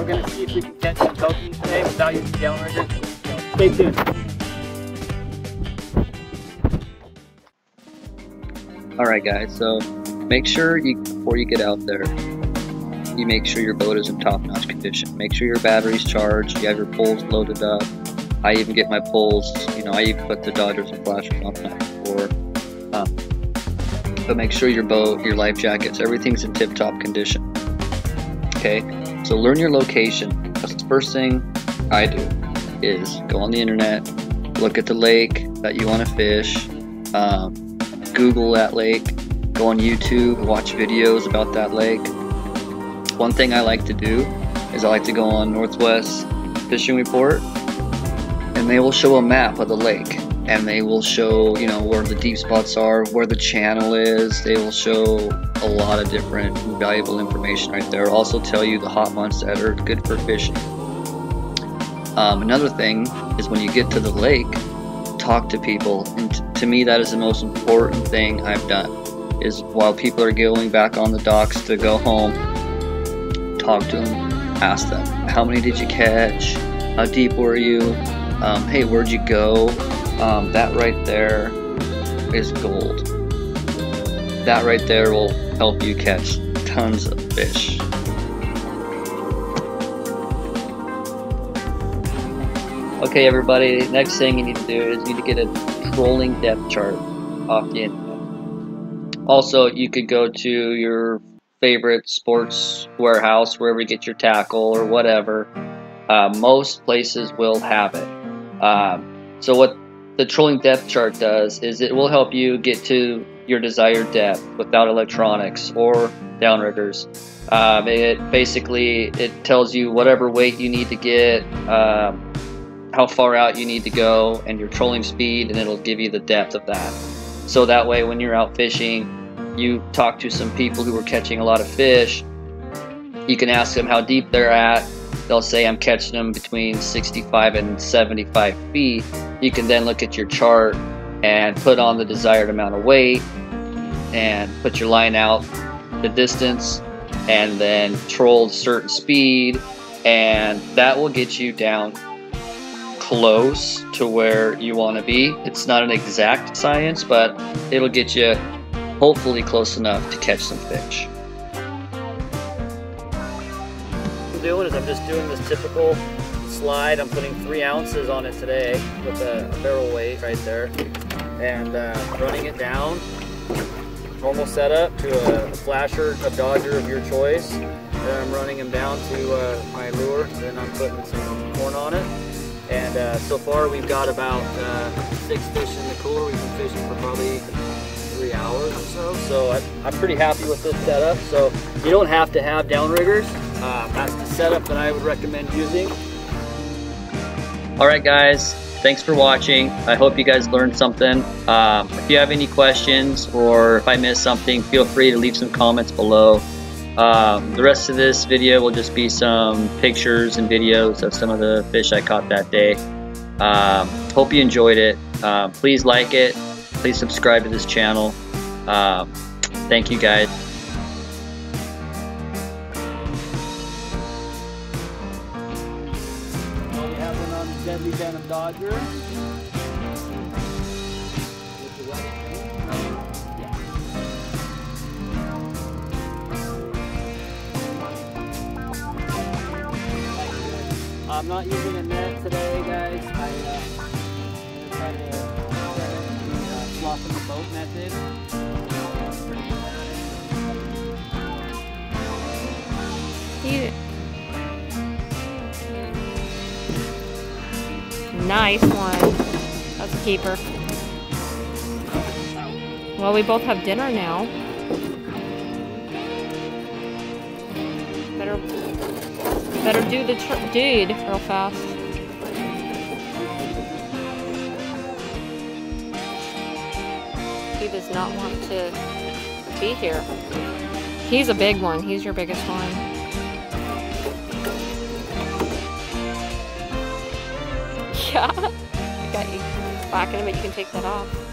We're gonna see if we can catch some kokanee today without using tail. So stay tuned. Alright guys, so make sure you before you get out there, you make sure your boat is in top-notch condition. Make sure your battery's charged, you have your poles loaded up. I even get my poles, you know, I even put the dodgers and flashers on before. Um, but make sure your boat, your life jackets, everything's in tip-top condition. Okay, so learn your location. That's the first thing I do is go on the internet, look at the lake that you want to fish. Um, Google that lake, go on YouTube, watch videos about that lake. One thing I like to do is I like to go on Northwest Fishing Report and they will show a map of the lake and they will show, you know, where the deep spots are, where the channel is. They will show a lot of different valuable information right there. Also tell you the hot months that are good for fishing. Um, another thing is when you get to the lake, talk to people. And to me, that is the most important thing I've done. Is while people are going back on the docks to go home, talk to them, ask them, how many did you catch? How deep were you? Um, hey, where'd you go? Um, that right there is gold. That right there will help you catch tons of fish. Okay, everybody, next thing you need to do is you need to get a trolling depth chart off the internet. Also, you could go to your favorite sports warehouse, wherever you get your tackle or whatever. Uh, most places will have it. Um, so, what the trolling depth chart does is it will help you get to your desired depth without electronics or downriggers. Um, it basically it tells you whatever weight you need to get. Um, how far out you need to go and your trolling speed and it'll give you the depth of that. So that way when you're out fishing, you talk to some people who are catching a lot of fish. You can ask them how deep they're at. They'll say I'm catching them between 65 and 75 feet. You can then look at your chart and put on the desired amount of weight and put your line out the distance and then troll certain speed and that will get you down close to where you want to be. It's not an exact science, but it'll get you hopefully close enough to catch some fish. I'm doing is I'm just doing this typical slide. I'm putting three ounces on it today with a barrel weight right there and uh, running it down. Normal setup to a flasher, a dodger of your choice. Then I'm running them down to uh, my lure. Then I'm putting some corn on it. And uh, so far we've got about uh, six fish in the cooler. We've been fishing for probably three hours or so. So I'm, I'm pretty happy with this setup. So you don't have to have downriggers. Uh, that's the setup that I would recommend using. All right, guys. Thanks for watching. I hope you guys learned something. Um, if you have any questions or if I missed something, feel free to leave some comments below. Um, the rest of this video will just be some pictures and videos of some of the fish I caught that day. Um, hope you enjoyed it. Um, please like it. Please subscribe to this channel. Um, thank you guys. Deadly Venom Dodger. I'm not using a net today, guys. I, uh, to the uh, flop in the boat method. Nice one. That's a keeper. Well, we both have dinner now. Better, better do the deed real fast. He does not want to be here. He's a big one. He's your biggest one. Yeah. I got you. Whacking him, but you can take that off.